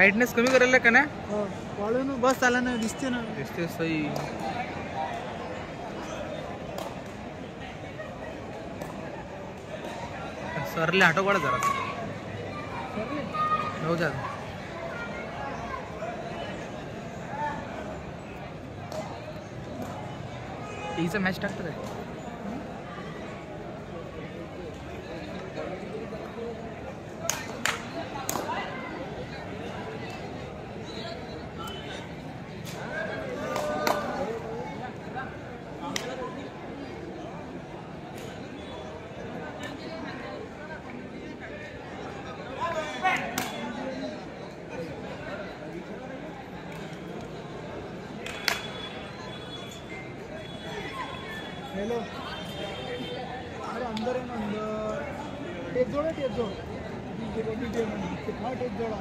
Brightness कमी करायला का ना हो वाळून बस आला ना दिसते ना. दिसते सई. सरले आटो काढा जरा. हो जा टीचा मॅच टाकतो काय हॅलो अरे अंदर आहे ना अंदर टेप जोड आहे टेप जोड ठीक आहे, ठीक आहे, हा टेप जोड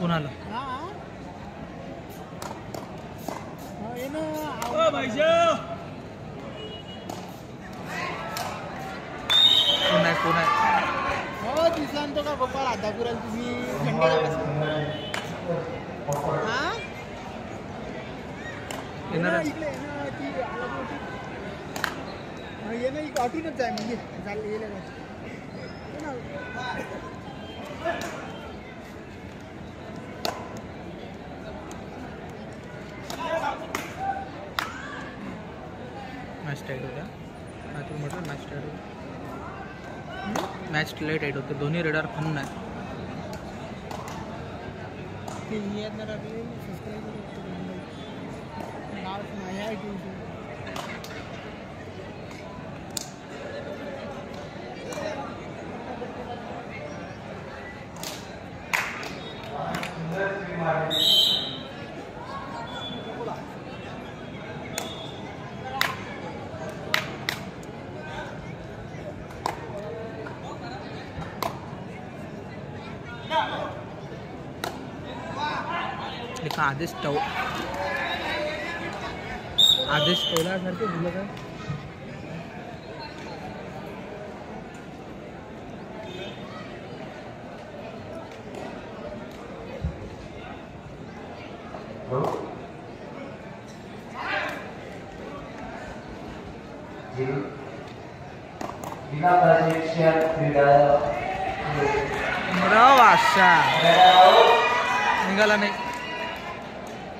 कोणाला। कोण आहे कोण आहे हो दिसान तो का गोपाळ आता पुराल तुम्ही हा? येणार ना इकडे ये ना ती आला ये ना ऑटोनच आहे म्हणजे चालले ना. मॅच टाईट होत्या काय म्हटलं मॅच टाईट होती मॅच लय टाईट होते दोन्ही रेडार फन नाही ते नाही आदेश टव आदेश टवल्यासारखे दिलं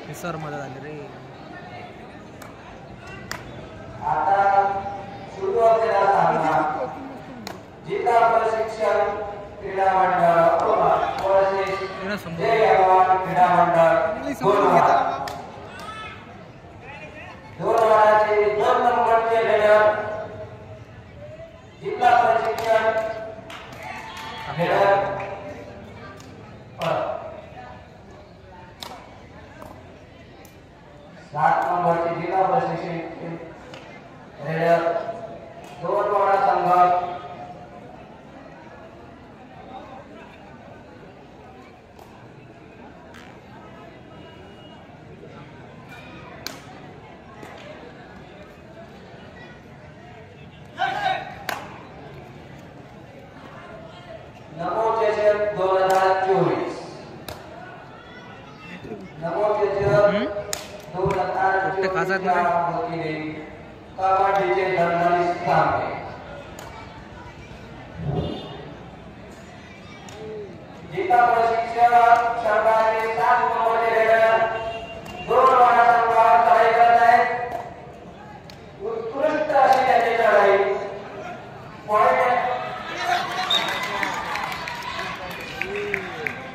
ಹೆಸರು ಮೊದಲಲ್ಲಿ ರೀ ಜಿಲ್ಲಾ ಪ್ರಶಿಕ್ಷಣ ಕ್ರೀಡಾ ಮಂಡಳ Yeah. सामना नंबर प्रशिक्षण जिला मंडळ अकोला वर्सेस येणं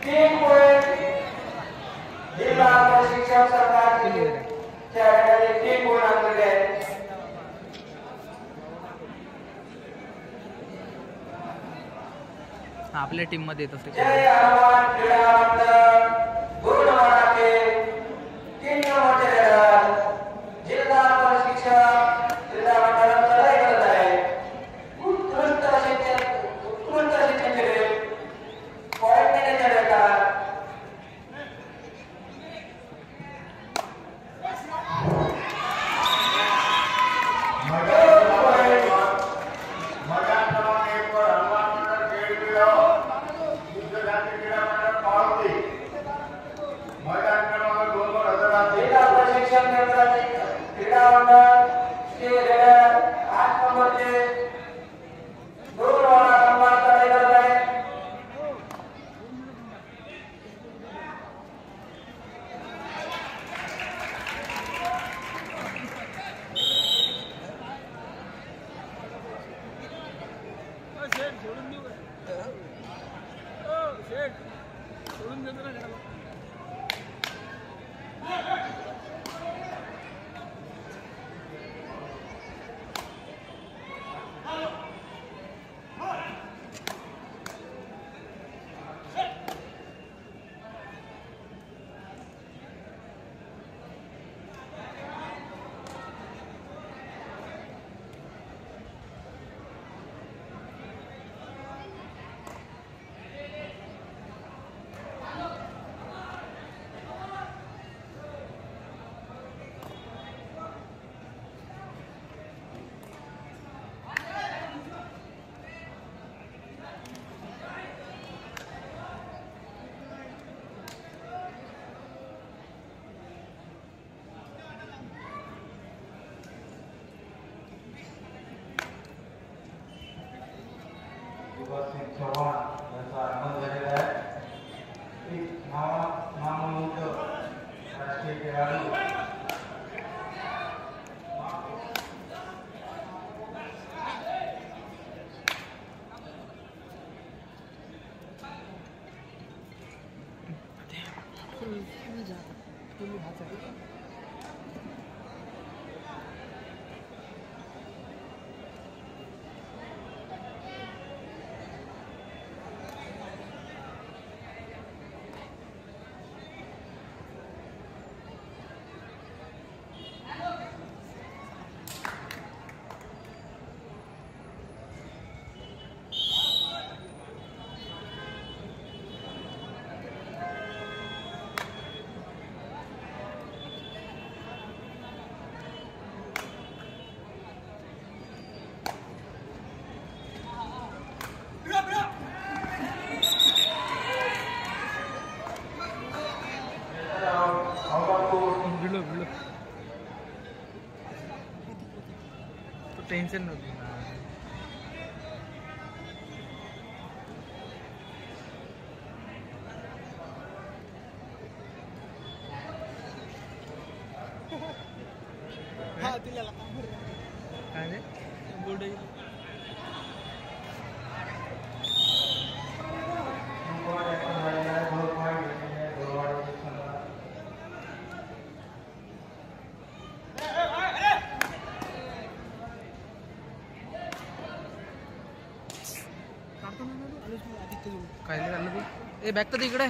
तीन पॉईंट जिल्हा प्रशिक्षण सरकारने त्या ठिकाणी तीन गुण आणलेले आहेत आपल्या टीममध्ये येत जय युवक सिंह चव्हाण यांचा आगमन राष्ट्रीय खिलाड़ी టెన్షన్ అవుతుందా అదే ये बॅग तर तिकडे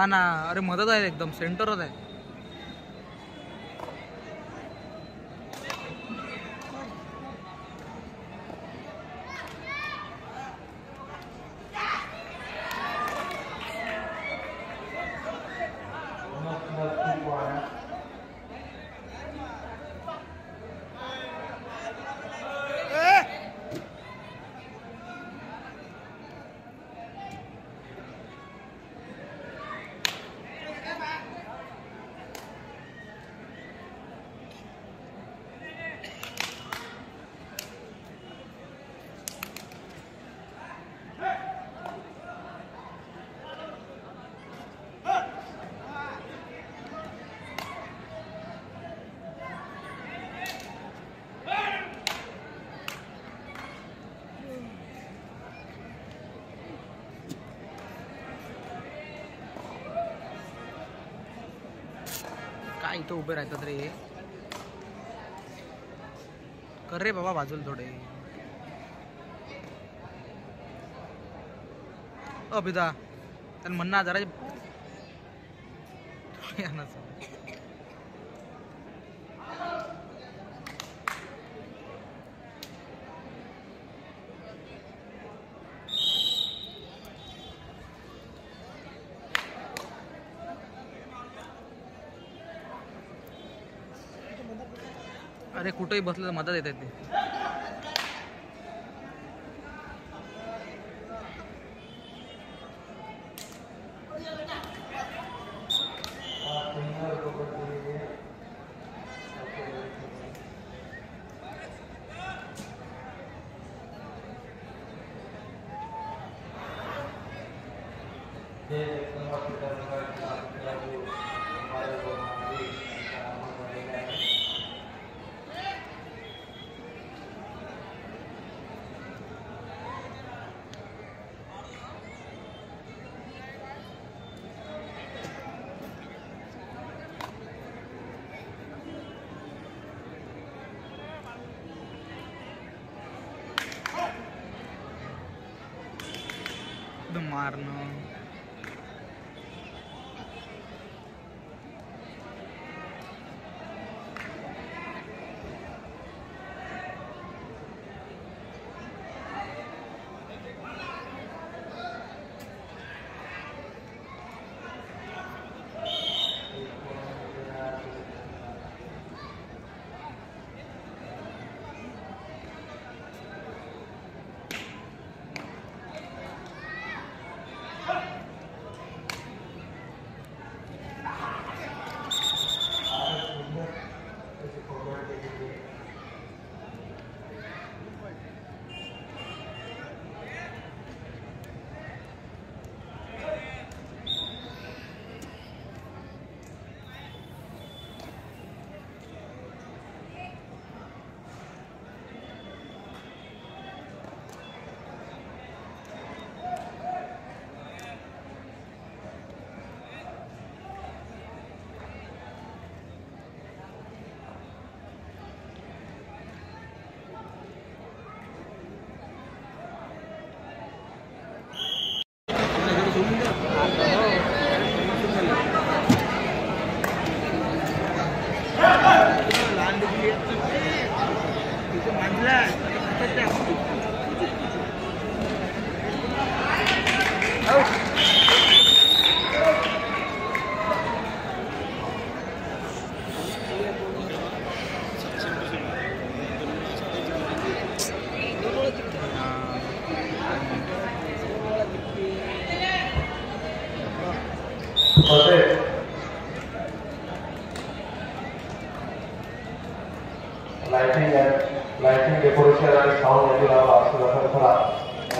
हा ना अरे मदत आहे एकदम सेंटरच आहे. इथं उभे राहतात रे. कर रे बाबा बाजूला थोडे. अभिदा त्यांना म्हणणं जरा अरे कुठेही बसलेलं मदत येते ते. મારનો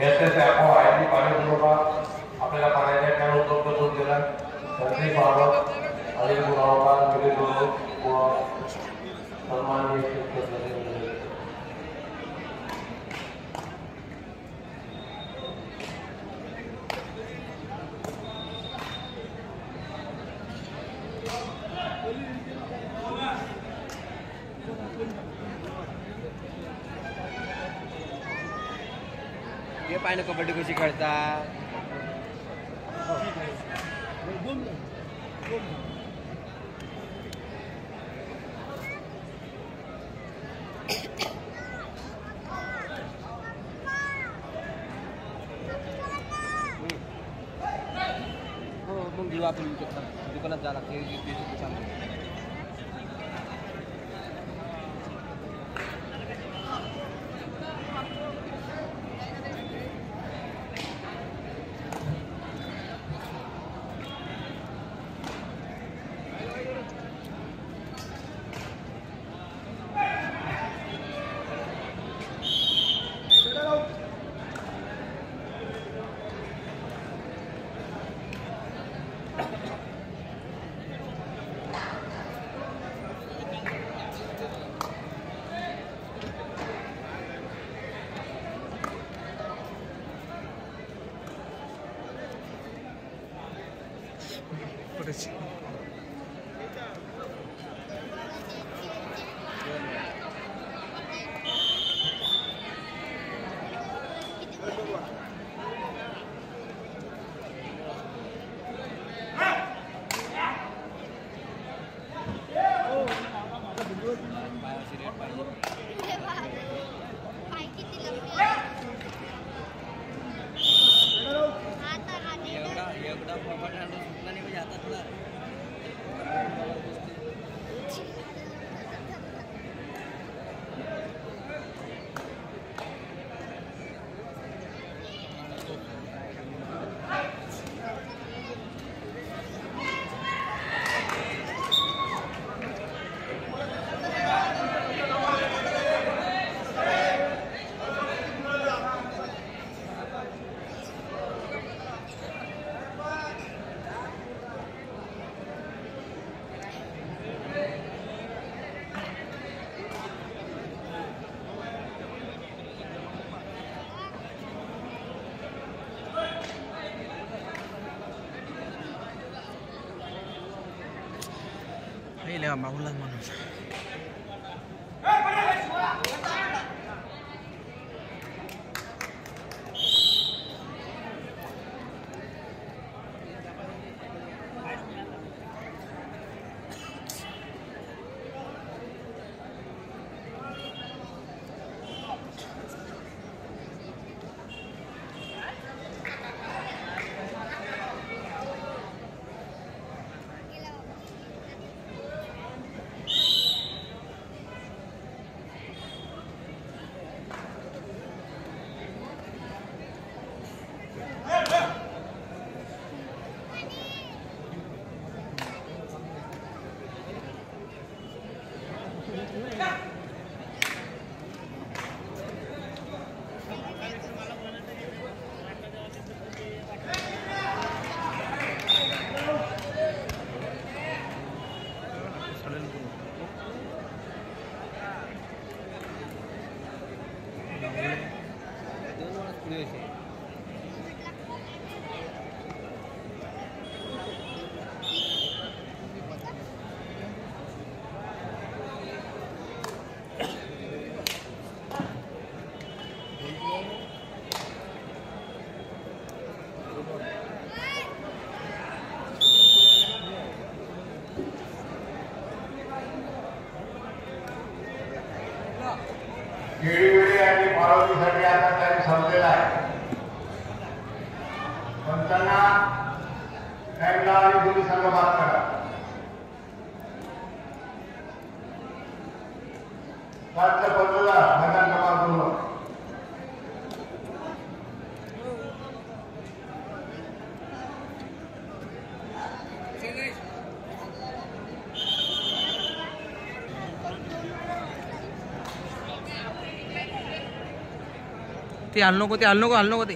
तुम्ही बसा. याचे आपण आयडी पाणी पुरवठा आपल्याला पाण्याच्या कॅन उपलब्ध करून दिला संधी बाबत अनिल गुणावकार मिलिंद दोन व सन्माननीय शिक्षक कबड्डी कशी खेळतात ya maulang पंचांना टाइमला आणि दोन्ही संघ बाद करा पाचच्या पंधरा मैदान क्रमांक दोन ते हाल नको ते हाल नको हाल नको ते